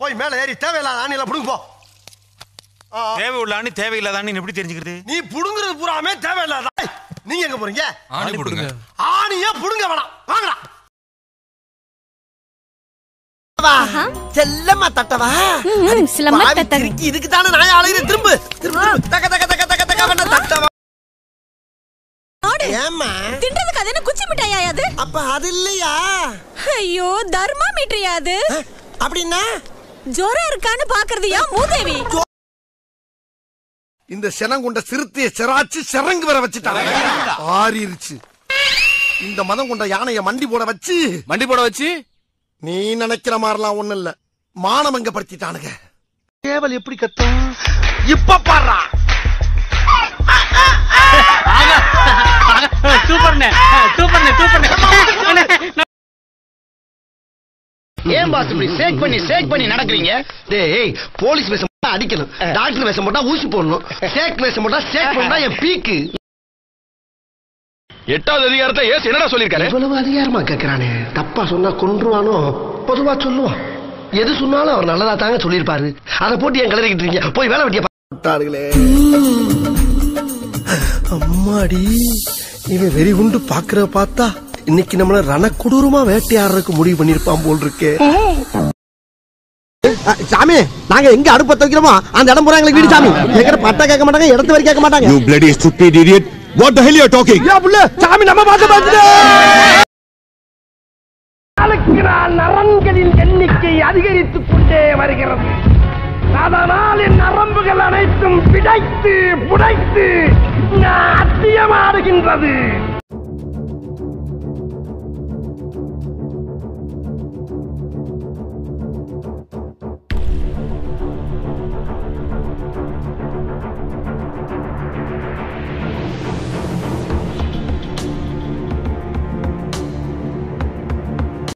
போய் மேல ஏறி தேவையில்லாத ஆணியில புடுங்க போ. தேவை உள்ளான்னு தேவையில்லாதான்னு எப்படி தெரிஞ்சுக்கிறது? நீ புடுங்குறது பூராமே தேவையில்லாத நீங்க எங்க போறீங்க? ஆணி போடுங்க. ஆணியே புடுங்க வேணாம். வாங்கடா. செல்லம்மா தட்டவா? ம், சிலம்பா பாவி தட்டவா. இதுக்கு தானே நான் அலையிறேன் திரும்ப. திரும்ப திரும்ப. தக தக தக தக தக பண்ண தட்டவா? ஏம்மா? தின்றதுக்கு அது என்ன குச்சி மிட்டாயா அது? அப்ப அது இல்லையா? ஐயோ தர்மா மீட்டரியா அது? அப்படின்னா? ஜோரம் இருக்கான்னு பாக்குறதுயா மூதேவி? இந்த செனங்கொண்ட சிறுத்தைய செராச்சு சிறங்கு வர வச்சுட்டாங்க ஆறிருச்சு. இந்த மதம் கொண்ட யானைய மண்டி போட வச்சு மண்டி போட வச்சு? நீ நினைக்கிற மாதிரிலாம் ஒண்ணு இல்ல. மானமங்க படுத்திட்டானுங்க. கேவல் எப்படி கத்தும்? இப்ப பாடுறா. ஏன் பாஸ் இப்படி ஷேக் பண்ணி ஷேக் பண்ணி நடக்கிறீங்க? டேய் போலீஸ் வேஷம் போட்டா அடிக்கணும். டாக்டர் வேஷம் போட்டா ஊசி போடணும். ஷேக் வேஷம் போட்டா ஷேக் பண்ணா என் பீக்கு. எட்டாவது அதிகாரத்தை ஏசு என்னடா சொல்லிருக்காரு இவ்வளவு அதிகாரமா கேக்குறானே. தப்பா சொன்னா கொன்றுவானோ? பொதுவா சொல்லுவான். எது சொன்னாலும் அவர் நல்லதா தாங்க சொல்லியிருப்பாரு. அதை போட்டு ஏன் கிளறிக்கிட்டு இருக்கீங்க? போய் வேலை வெட்டிய விட்டாளுகளே அம்மாடி இவன் வெறி உண்டு பாக்குற பார்த்தா இன்னைக்கு நம்மள ரணக்கொடூரமா வேட்டையாடுறதுக்கு முடிவு பண்ணிருப்பான் போல் இருக்கே சாமி நாங்க எங்க அடுப்ப வைக்கிறோமோ அந்த இடம் பூரா எங்களுக்கு வீடு சாமி. எங்கிட்ட பட்டா கேட்க மாட்டாங்க இடத்து வரை கேட்க மாட்டாங்க. You bloody stupid idiot! What the hell you are talking? ஏன் புள்ள சாமி நம்ம பார்த்து பார்த்துட்டு. நாளுக்கு நாள் நரன்களின் எண்ணிக்கை அதிகரித்துக் கொண்டே வருகிறது. அதனால் என் நரம்புகள் அனைத்தும் பிடைத்து புடைத்து நாட்டியமாடுகின்றது